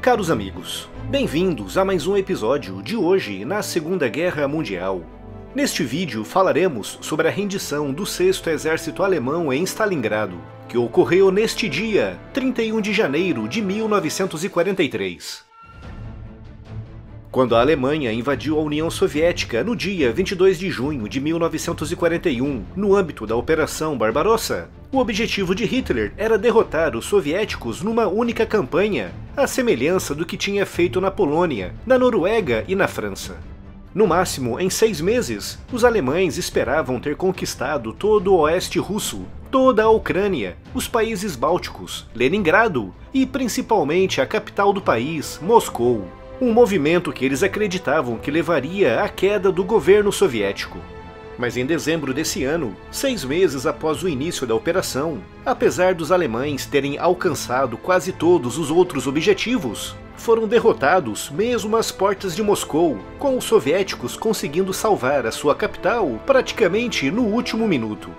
Caros amigos, bem-vindos a mais um episódio de hoje na Segunda Guerra Mundial. Neste vídeo falaremos sobre a rendição do 6 Exército Alemão em Stalingrado, que ocorreu neste dia, 31 de janeiro de 1943. Quando a Alemanha invadiu a União Soviética no dia 22 de junho de 1941, no âmbito da Operação Barbarossa, o objetivo de Hitler era derrotar os soviéticos numa única campanha, à semelhança do que tinha feito na Polônia, na Noruega e na França. No máximo, em seis meses, os alemães esperavam ter conquistado todo o oeste russo, toda a Ucrânia, os países bálticos, Leningrado e principalmente a capital do país, Moscou um movimento que eles acreditavam que levaria à queda do governo soviético. Mas em dezembro desse ano, seis meses após o início da operação, apesar dos alemães terem alcançado quase todos os outros objetivos, foram derrotados mesmo às portas de Moscou, com os soviéticos conseguindo salvar a sua capital praticamente no último minuto.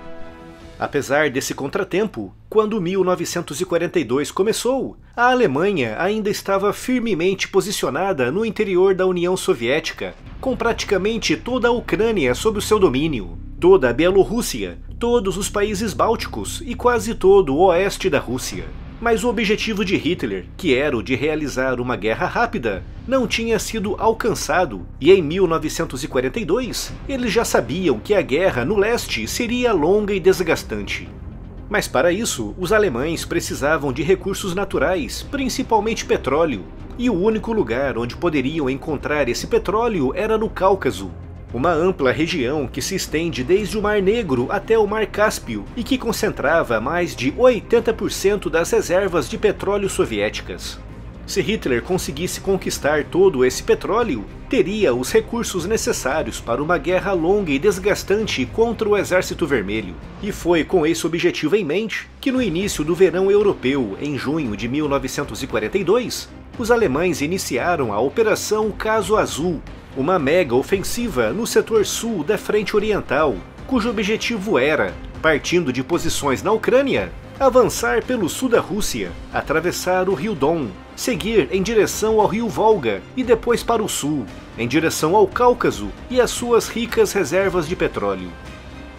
Apesar desse contratempo, quando 1942 começou, a Alemanha ainda estava firmemente posicionada no interior da União Soviética, com praticamente toda a Ucrânia sob o seu domínio, toda a Bielorrússia, todos os países bálticos e quase todo o oeste da Rússia. Mas o objetivo de Hitler, que era o de realizar uma guerra rápida, não tinha sido alcançado, e em 1942 eles já sabiam que a guerra no leste seria longa e desgastante. Mas para isso, os alemães precisavam de recursos naturais, principalmente petróleo, e o único lugar onde poderiam encontrar esse petróleo era no Cáucaso, uma ampla região que se estende desde o Mar Negro até o Mar Cáspio e que concentrava mais de 80% das reservas de petróleo soviéticas. Se Hitler conseguisse conquistar todo esse petróleo, teria os recursos necessários para uma guerra longa e desgastante contra o Exército Vermelho. E foi com esse objetivo em mente que, no início do verão europeu, em junho de 1942, os alemães iniciaram a Operação Caso Azul, uma mega ofensiva no setor sul da Frente Oriental, cujo objetivo era, partindo de posições na Ucrânia, avançar pelo sul da Rússia, atravessar o rio Don, seguir em direção ao rio Volga e depois para o sul, em direção ao Cáucaso e às suas ricas reservas de petróleo.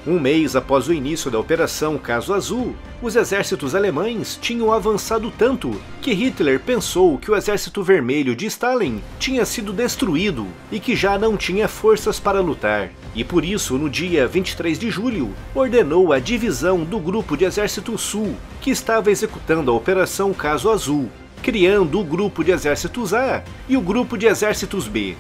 Um mês após o início da Operação Caso Azul, os exércitos alemães tinham avançado tanto que Hitler pensou que o Exército Vermelho de Stalin tinha sido destruído e que já não tinha forças para lutar. E por isso, no dia 23 de julho, ordenou a divisão do Grupo de Exército Sul, que estava executando a Operação Caso Azul, criando o Grupo de Exércitos A e o Grupo de Exércitos B.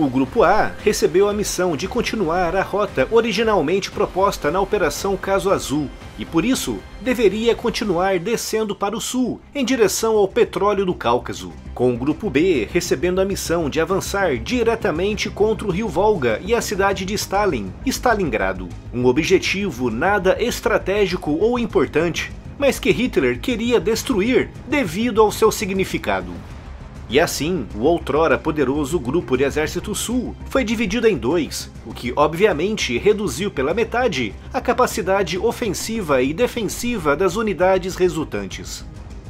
O Grupo A recebeu a missão de continuar a rota originalmente proposta na Operação Caso Azul, e por isso deveria continuar descendo para o sul, em direção ao petróleo do Cáucaso, com o Grupo B recebendo a missão de avançar diretamente contra o rio Volga e a cidade de Stalin, Stalingrado, um objetivo nada estratégico ou importante, mas que Hitler queria destruir devido ao seu significado. E assim, o outrora poderoso Grupo de Exército Sul foi dividido em dois, o que obviamente reduziu pela metade a capacidade ofensiva e defensiva das unidades resultantes.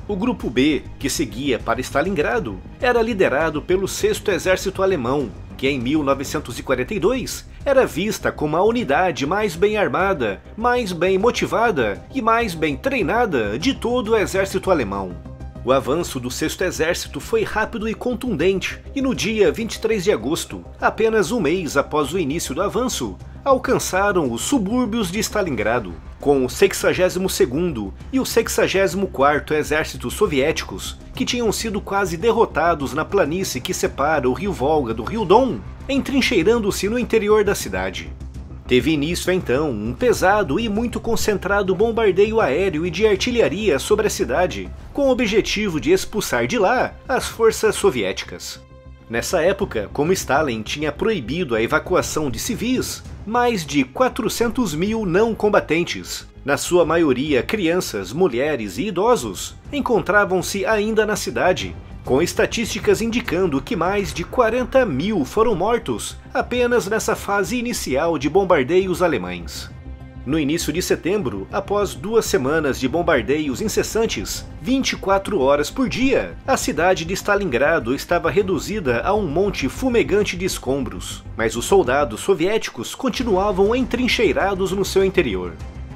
O Grupo B, que seguia para Stalingrado, era liderado pelo 6 Exército Alemão, que em 1942 era vista como a unidade mais bem armada, mais bem motivada e mais bem treinada de todo o exército alemão. O avanço do Sexto Exército foi rápido e contundente, e no dia 23 de agosto, apenas um mês após o início do avanço, alcançaram os subúrbios de Stalingrado, com o 62º e o 64º Exércitos Soviéticos, que tinham sido quase derrotados na planície que separa o rio Volga do rio Don, entrincheirando-se no interior da cidade. Teve início então um pesado e muito concentrado bombardeio aéreo e de artilharia sobre a cidade, com o objetivo de expulsar de lá as forças soviéticas. Nessa época, como Stalin tinha proibido a evacuação de civis, mais de 400 mil não combatentes, na sua maioria crianças, mulheres e idosos, encontravam-se ainda na cidade com estatísticas indicando que mais de 40 mil foram mortos apenas nessa fase inicial de bombardeios alemães. No início de setembro, após duas semanas de bombardeios incessantes, 24 horas por dia, a cidade de Stalingrado estava reduzida a um monte fumegante de escombros, mas os soldados soviéticos continuavam entrincheirados no seu interior.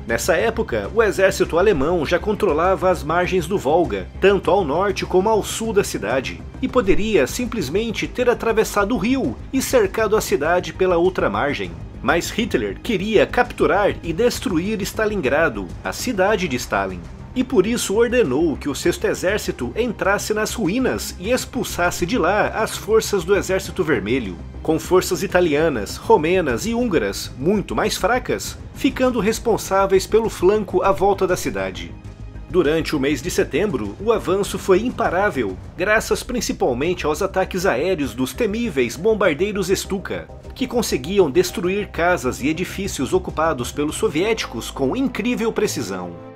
Nessa época, o exército alemão já controlava as margens do Volga, tanto ao norte como ao sul da cidade, e poderia simplesmente ter atravessado o rio e cercado a cidade pela outra margem. Mas Hitler queria capturar e destruir Stalingrado, a cidade de Stalin e por isso ordenou que o Sexto Exército entrasse nas ruínas e expulsasse de lá as forças do Exército Vermelho, com forças italianas, romenas e húngaras, muito mais fracas, ficando responsáveis pelo flanco à volta da cidade. Durante o mês de setembro, o avanço foi imparável, graças principalmente aos ataques aéreos dos temíveis bombardeiros Stuka, que conseguiam destruir casas e edifícios ocupados pelos soviéticos com incrível precisão.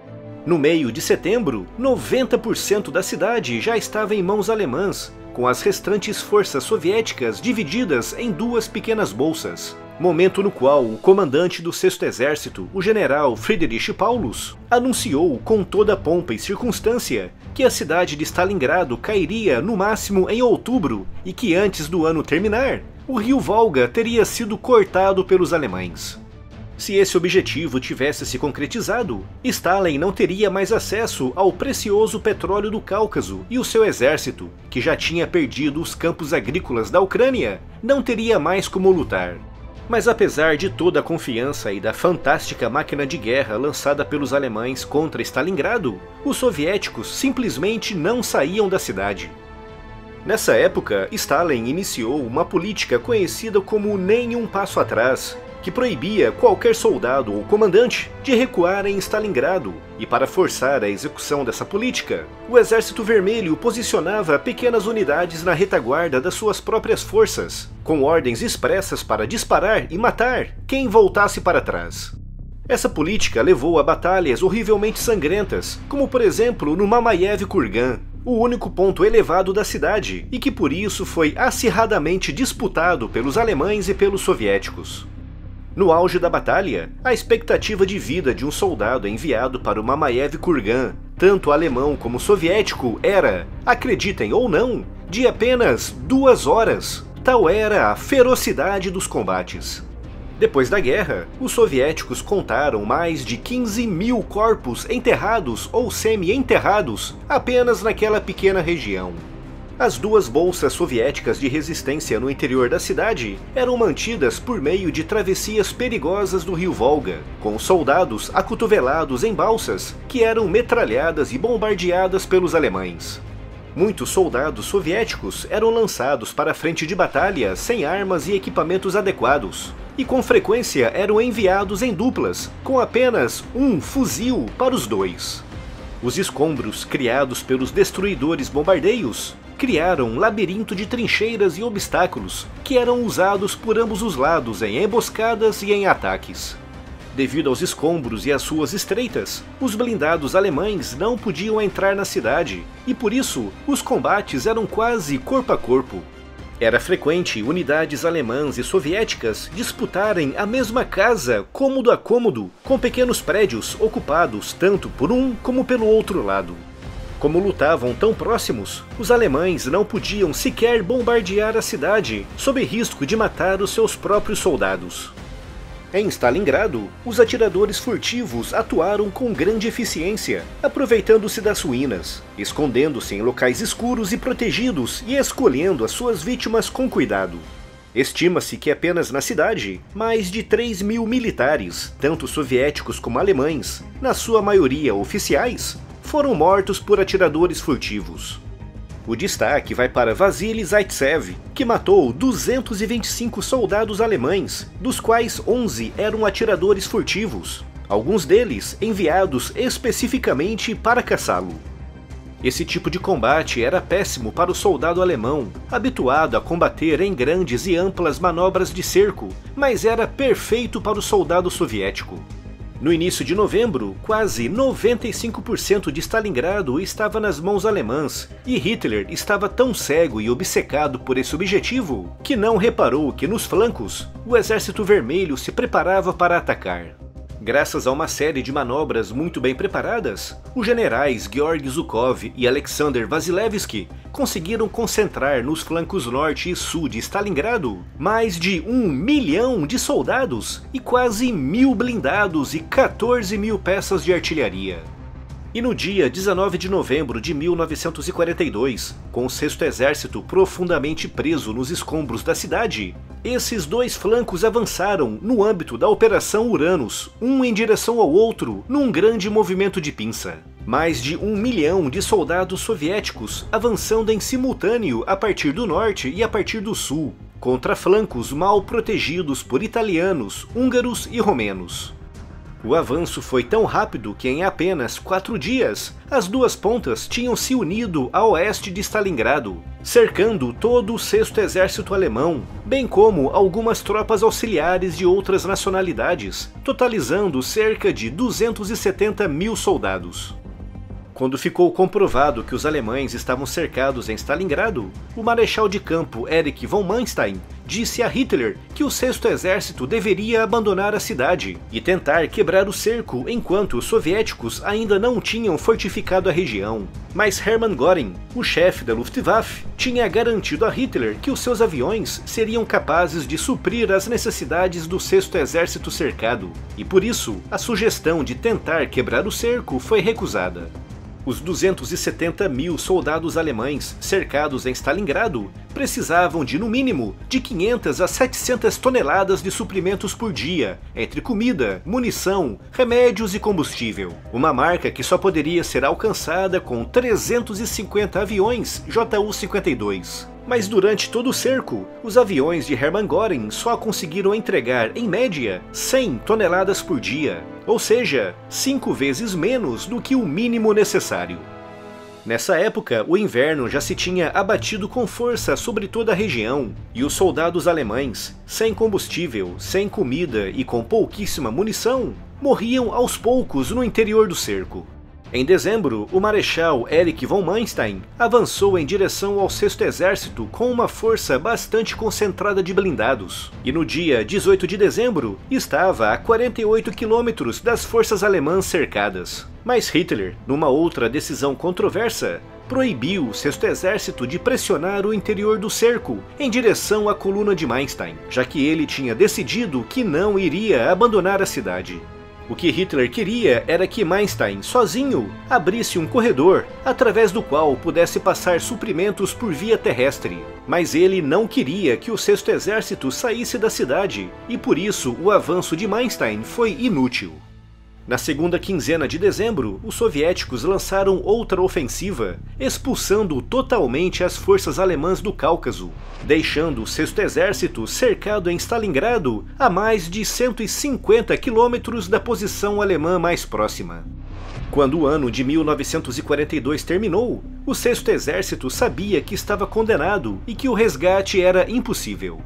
No meio de setembro, 90% da cidade já estava em mãos alemãs, com as restantes forças soviéticas divididas em duas pequenas bolsas. Momento no qual o comandante do Sexto Exército, o general Friedrich Paulus, anunciou com toda pompa e circunstância que a cidade de Stalingrado cairia no máximo em outubro e que antes do ano terminar, o rio Volga teria sido cortado pelos alemães. Se esse objetivo tivesse se concretizado, Stalin não teria mais acesso ao precioso petróleo do Cáucaso e o seu exército, que já tinha perdido os campos agrícolas da Ucrânia, não teria mais como lutar. Mas apesar de toda a confiança e da fantástica máquina de guerra lançada pelos alemães contra Stalingrado, os soviéticos simplesmente não saíam da cidade. Nessa época, Stalin iniciou uma política conhecida como Nem um Passo Atrás, que proibia qualquer soldado ou comandante de recuar em Stalingrado, e para forçar a execução dessa política, o Exército Vermelho posicionava pequenas unidades na retaguarda das suas próprias forças, com ordens expressas para disparar e matar quem voltasse para trás. Essa política levou a batalhas horrivelmente sangrentas, como por exemplo no Mamayev Kurgan, o único ponto elevado da cidade, e que por isso foi acirradamente disputado pelos alemães e pelos soviéticos. No auge da batalha, a expectativa de vida de um soldado enviado para o Mamayev Kurgan, tanto alemão como soviético, era, acreditem ou não, de apenas duas horas. Tal era a ferocidade dos combates. Depois da guerra, os soviéticos contaram mais de 15 mil corpos enterrados ou semi-enterrados apenas naquela pequena região. As duas bolsas soviéticas de resistência no interior da cidade eram mantidas por meio de travessias perigosas do rio Volga, com soldados acotovelados em balsas que eram metralhadas e bombardeadas pelos alemães. Muitos soldados soviéticos eram lançados para a frente de batalha sem armas e equipamentos adequados, e com frequência eram enviados em duplas, com apenas um fuzil para os dois. Os escombros criados pelos destruidores bombardeios criaram um labirinto de trincheiras e obstáculos que eram usados por ambos os lados em emboscadas e em ataques. Devido aos escombros e às ruas estreitas, os blindados alemães não podiam entrar na cidade, e por isso os combates eram quase corpo a corpo. Era frequente unidades alemãs e soviéticas disputarem a mesma casa cômodo a cômodo, com pequenos prédios ocupados tanto por um como pelo outro lado. Como lutavam tão próximos, os alemães não podiam sequer bombardear a cidade, sob risco de matar os seus próprios soldados. Em Stalingrado, os atiradores furtivos atuaram com grande eficiência, aproveitando-se das ruínas, escondendo-se em locais escuros e protegidos e escolhendo as suas vítimas com cuidado. Estima-se que apenas na cidade, mais de 3 mil militares, tanto soviéticos como alemães, na sua maioria oficiais, foram mortos por atiradores furtivos. O destaque vai para Vasily Zaitsev, que matou 225 soldados alemães, dos quais 11 eram atiradores furtivos, alguns deles enviados especificamente para caçá-lo. Esse tipo de combate era péssimo para o soldado alemão, habituado a combater em grandes e amplas manobras de cerco, mas era perfeito para o soldado soviético. No início de novembro, quase 95% de Stalingrado estava nas mãos alemãs, e Hitler estava tão cego e obcecado por esse objetivo que não reparou que nos flancos o Exército Vermelho se preparava para atacar. Graças a uma série de manobras muito bem preparadas, os generais Georg Zukov e Alexander Vasilevsky conseguiram concentrar nos flancos norte e sul de Stalingrado mais de um milhão de soldados e quase mil blindados e 14 mil peças de artilharia. E no dia 19 de novembro de 1942, com o Sexto Exército profundamente preso nos escombros da cidade, esses dois flancos avançaram no âmbito da Operação Uranus, um em direção ao outro, num grande movimento de pinça. Mais de um milhão de soldados soviéticos avançando em simultâneo a partir do norte e a partir do sul, contra flancos mal protegidos por italianos, húngaros e romenos. O avanço foi tão rápido que em apenas quatro dias, as duas pontas tinham se unido a oeste de Stalingrado, cercando todo o sexto exército alemão, bem como algumas tropas auxiliares de outras nacionalidades, totalizando cerca de 270 mil soldados. Quando ficou comprovado que os alemães estavam cercados em Stalingrado, o marechal de campo Erich von Manstein disse a Hitler que o Sexto Exército deveria abandonar a cidade e tentar quebrar o cerco enquanto os soviéticos ainda não tinham fortificado a região. Mas Hermann Göring, o chefe da Luftwaffe, tinha garantido a Hitler que os seus aviões seriam capazes de suprir as necessidades do Sexto Exército cercado, e por isso a sugestão de tentar quebrar o cerco foi recusada. Os 270 mil soldados alemães cercados em Stalingrado precisavam de, no mínimo, de 500 a 700 toneladas de suprimentos por dia, entre comida, munição, remédios e combustível. Uma marca que só poderia ser alcançada com 350 aviões Ju-52. Mas durante todo o cerco, os aviões de Hermann Göring só conseguiram entregar, em média, 100 toneladas por dia, ou seja, cinco vezes menos do que o mínimo necessário. Nessa época, o inverno já se tinha abatido com força sobre toda a região, e os soldados alemães, sem combustível, sem comida e com pouquíssima munição, morriam aos poucos no interior do cerco. Em dezembro, o Marechal Erich von Manstein avançou em direção ao Sexto Exército com uma força bastante concentrada de blindados, e no dia 18 de dezembro estava a 48 quilômetros das forças alemãs cercadas. Mas Hitler, numa outra decisão controversa, proibiu o Sexto Exército de pressionar o interior do cerco em direção à coluna de Manstein, já que ele tinha decidido que não iria abandonar a cidade. O que Hitler queria era que Manstein, sozinho, abrisse um corredor através do qual pudesse passar suprimentos por via terrestre. Mas ele não queria que o Sexto Exército saísse da cidade, e por isso o avanço de Manstein foi inútil. Na segunda quinzena de dezembro, os soviéticos lançaram outra ofensiva, expulsando totalmente as forças alemãs do Cáucaso, deixando o Sexto Exército cercado em Stalingrado a mais de 150 quilômetros da posição alemã mais próxima. Quando o ano de 1942 terminou, o Sexto Exército sabia que estava condenado e que o resgate era impossível.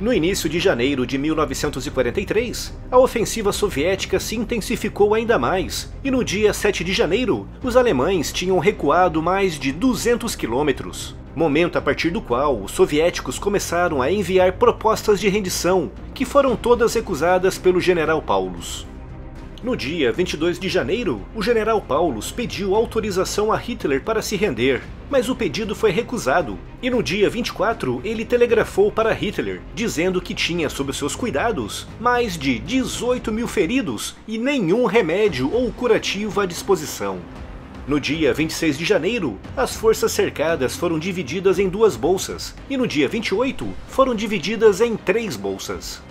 No início de janeiro de 1943, a ofensiva soviética se intensificou ainda mais, e no dia 7 de janeiro, os alemães tinham recuado mais de 200 quilômetros, momento a partir do qual os soviéticos começaram a enviar propostas de rendição, que foram todas recusadas pelo general Paulus. No dia 22 de janeiro, o general Paulus pediu autorização a Hitler para se render, mas o pedido foi recusado, e no dia 24 ele telegrafou para Hitler, dizendo que tinha sob seus cuidados mais de 18 mil feridos e nenhum remédio ou curativo à disposição. No dia 26 de janeiro, as forças cercadas foram divididas em duas bolsas, e no dia 28 foram divididas em três bolsas.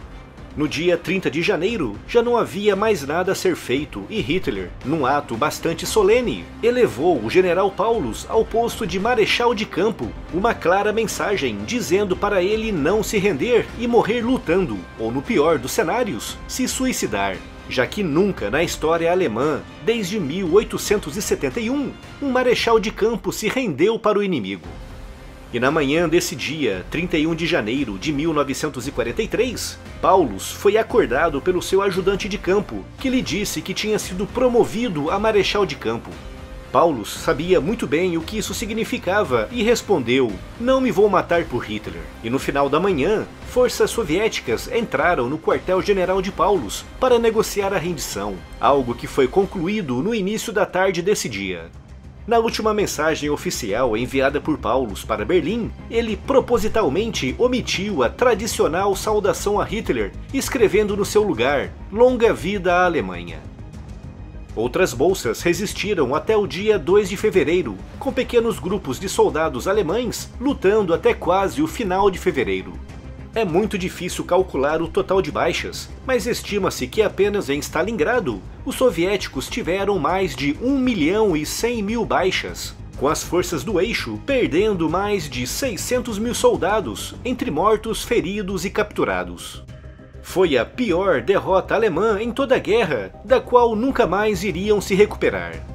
No dia 30 de janeiro, já não havia mais nada a ser feito e Hitler, num ato bastante solene, elevou o general Paulus ao posto de marechal de campo, uma clara mensagem dizendo para ele não se render e morrer lutando, ou no pior dos cenários, se suicidar já que nunca na história alemã, desde 1871, um marechal de campo se rendeu para o inimigo. E na manhã desse dia, 31 de janeiro de 1943, Paulus foi acordado pelo seu ajudante de campo, que lhe disse que tinha sido promovido a marechal de campo. Paulus sabia muito bem o que isso significava e respondeu: Não me vou matar por Hitler. E no final da manhã, forças soviéticas entraram no quartel-general de Paulus para negociar a rendição, algo que foi concluído no início da tarde desse dia. Na última mensagem oficial enviada por Paulus para Berlim, ele propositalmente omitiu a tradicional saudação a Hitler, escrevendo no seu lugar: Longa vida à Alemanha. Outras bolsas resistiram até o dia 2 de fevereiro, com pequenos grupos de soldados alemães lutando até quase o final de fevereiro. É muito difícil calcular o total de baixas, mas estima-se que apenas em Stalingrado, os soviéticos tiveram mais de 1 milhão e 100 mil baixas, com as forças do eixo perdendo mais de 600 mil soldados, entre mortos, feridos e capturados. Foi a pior derrota alemã em toda a guerra, da qual nunca mais iriam se recuperar.